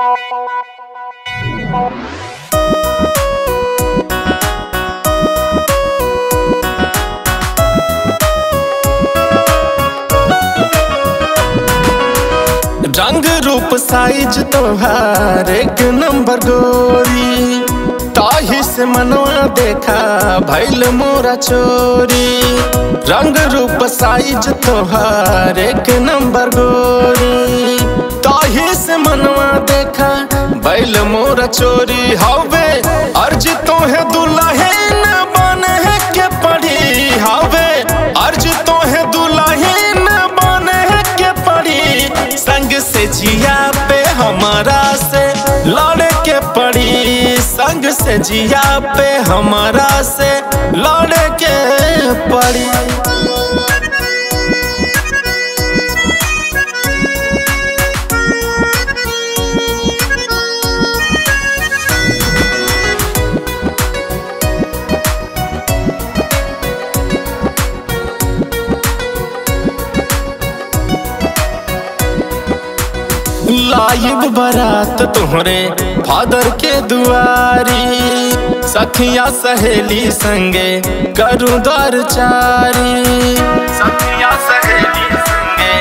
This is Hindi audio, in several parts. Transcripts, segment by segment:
रंग रूप साइज़ तोहार एक नंबर गोरी। ताही से मनवा देखा भैल मोरा चोरी। रंग रूप साइज़ तोहार एक नंबर गोरी। मनवा देखा, बैल मोरा चोरी हवे। अर्ज़ तो है दुल्हन, बने के पड़ी हवे। अर्ज़ तो है दुल्हन, बने के पड़ी। संग से जिया पे हमारा से लड़ के पड़ी। संग से जिया पे हमारा से लड़ के पड़ी। लाइब बारात तुहरे फादर के दुआरी, सखिया सहेली संगे करू दर चारी। सखिया सहेली संगे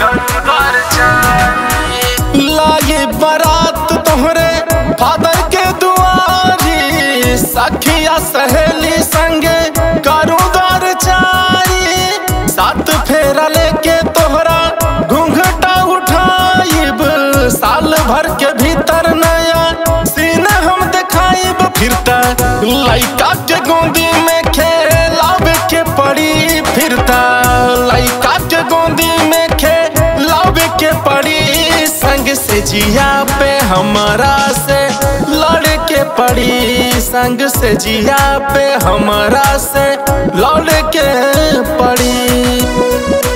करू दर चारी। लाइब बारात तुहरे फादर के दुआरी, सखिया सहेली गोदी में खेला के पड़ी फिरता। लइका के गोंदी में खेला के पड़ी। संग से जिया पे हमारा से लड़ के पड़ी। संग से जिया पे हमारा से लड़ के पड़ी।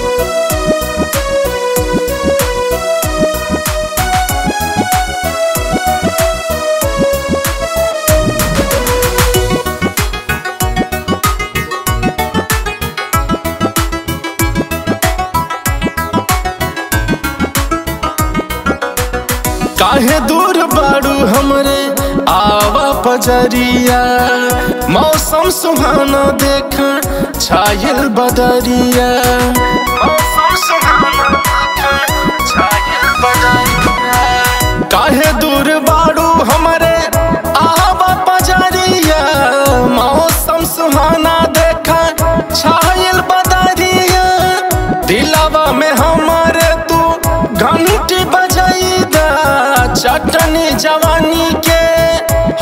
काहे दूर बाड़ू हमरे? आवा पजरिया। मौसम सुहाना देखा छायल बदरिया। जवानी के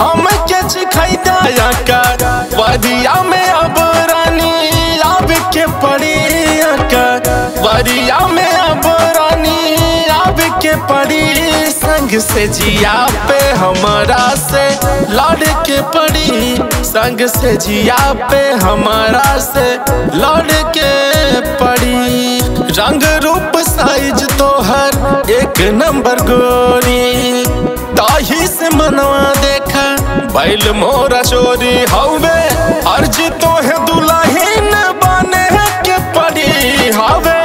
हम के वरिया में अब रानी अब के पड़ी वरिया में अब रानी अब के पड़ी संग से जिया पे हमारा से लड़ के पड़ी। संग से जिया पे हमारा से लड़ के पड़ी। रंग रूप साइज़ तो हर एक नंबर गोरी। ताही से मनवा देखा। बैल मोरा चोरी हवे। अर्ज़ तो है दुल्हन बने के पड़ी हवे।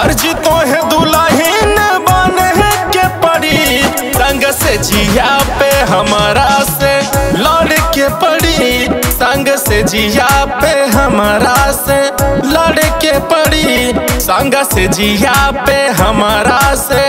अर्ज़ तो है दुल्हन बने के पड़ी। संग से जिया पे हमारा से लड़ के पड़ी। संग से जिया पे हमारा से लड़ के पड़ी। संग से जिया पे हमारा से